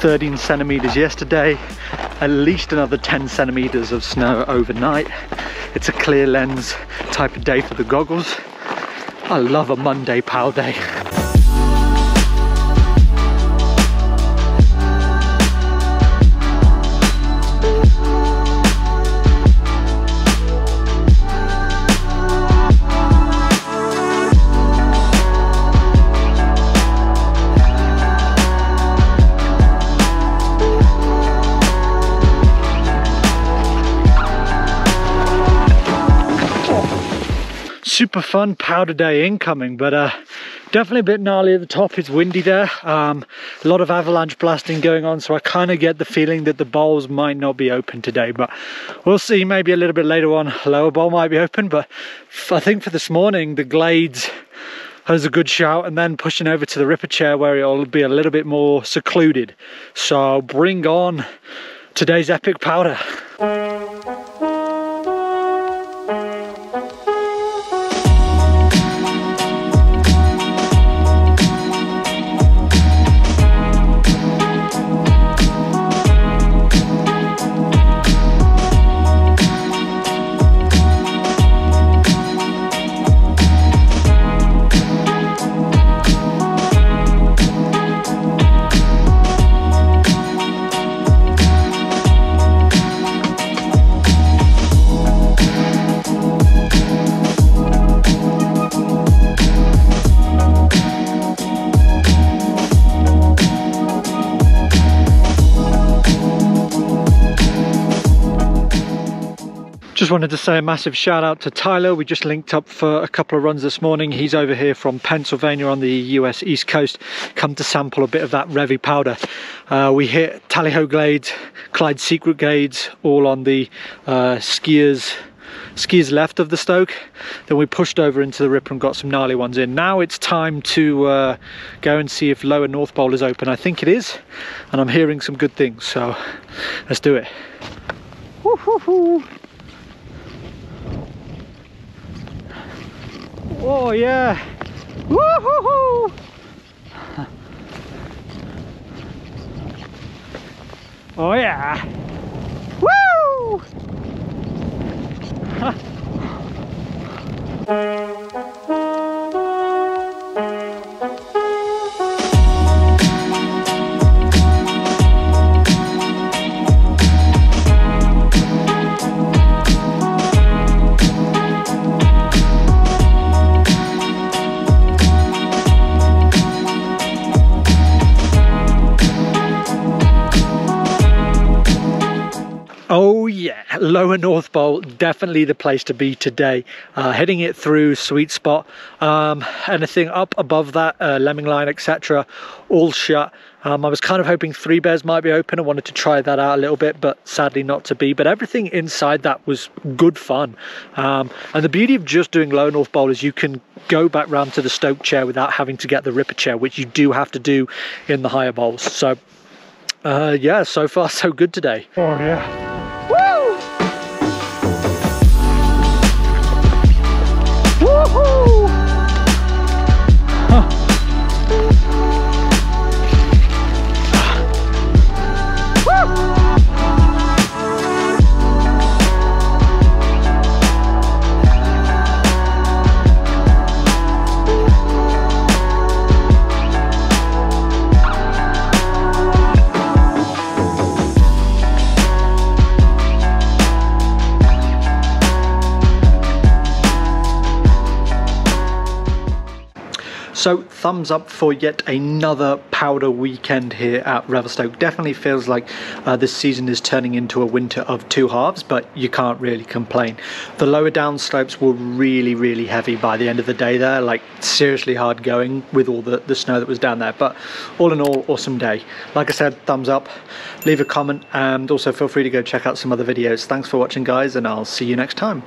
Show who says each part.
Speaker 1: 13 centimeters yesterday, at least another 10 centimeters of snow overnight. It's a clear lens type of day for the goggles. I love a Monday POW day. Super fun powder day incoming but uh definitely a bit gnarly at the top. It's windy there. Um, a lot of avalanche blasting going on so i kind of get the feeling that the bowls might not be open today but we'll see. Maybe a little bit later on lower bowl might be open but i think for this morning the glades has a good shout and then pushing over to the ripper chair where it'll be a little bit more secluded. So bring on today's epic powder Just wanted to say a massive shout out to Tyler. We just linked up for a couple of runs this morning. He's over here from Pennsylvania on the US East Coast, come to sample a bit of that Revi powder. Uh, we hit Tally Ho Glades, Clyde Secret Glades, all on the uh, skiers skiers left of the Stoke. Then we pushed over into the Ripper and got some gnarly ones in. Now it's time to uh, go and see if Lower North Bowl is open. I think it is, and I'm hearing some good things, so let's do it. Oh yeah! Woohoo! Hoo. Oh yeah! Woo! Oh yeah, Lower North Bowl, definitely the place to be today. Uh, heading it through Sweet Spot, um, anything up above that, uh, Lemming Line, etc., all shut. Um, I was kind of hoping Three Bears might be open. I wanted to try that out a little bit, but sadly not to be. But everything inside that was good fun. Um, and the beauty of just doing Lower North Bowl is you can go back round to the Stoke chair without having to get the Ripper chair, which you do have to do in the higher bowls. So uh, yeah, so far so good today. Oh yeah. So thumbs up for yet another powder weekend here at Revelstoke. Definitely feels like uh, this season is turning into a winter of two halves, but you can't really complain. The lower down slopes were really, really heavy by the end of the day there, like seriously hard going with all the, the snow that was down there. But all in all, awesome day. Like I said, thumbs up, leave a comment, and also feel free to go check out some other videos. Thanks for watching guys, and I'll see you next time.